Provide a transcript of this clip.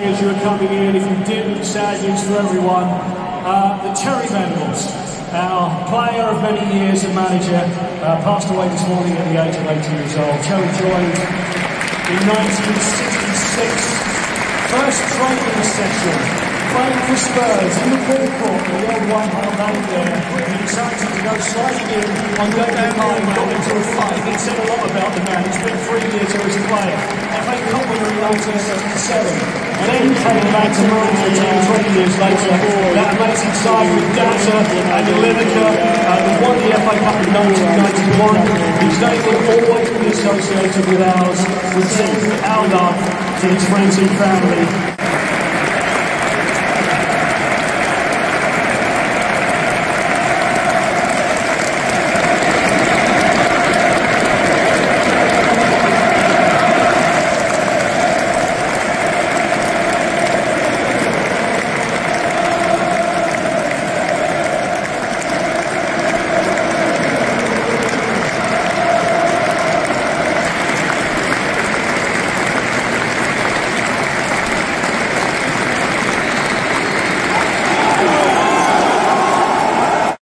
As you were coming in, if you didn't, sad news for everyone. Uh, the Terry Venables, our player of many years and manager, uh, passed away this morning at the age of 80 years old. Terry joined in 1966. First training session, playing for Spurs in the forecourt, the old White Hart Lane there. He decided to go sliding in on David and got into a fight. It said a lot about the man. It's been three years as a player. FA Cup winner in 1977. Then came back to team 20 years later. That amazing side with Gazza and Lineker, uh, won the FA Cup in 1991. His name will always be associated with ours. Send our love to his friends and family